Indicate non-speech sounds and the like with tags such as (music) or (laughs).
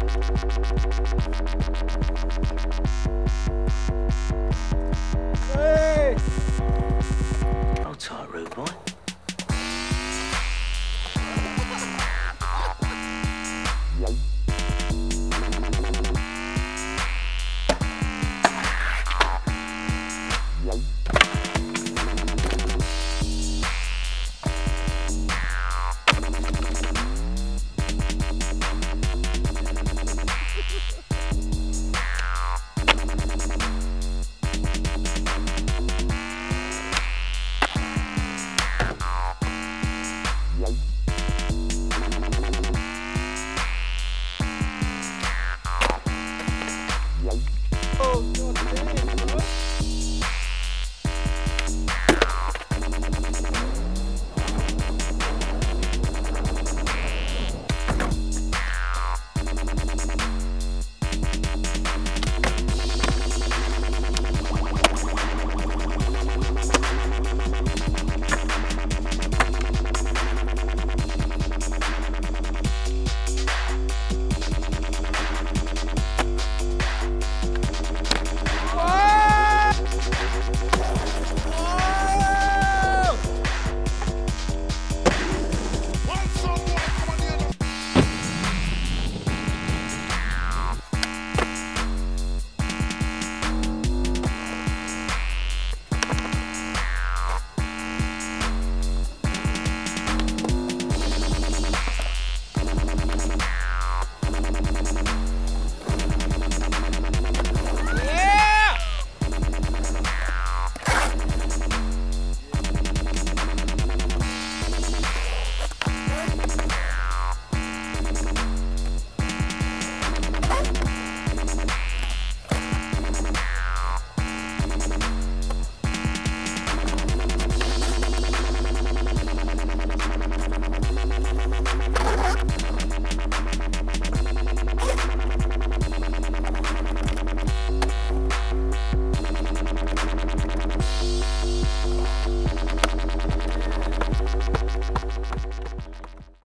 Hey! Rude boy. (laughs) Oh, God.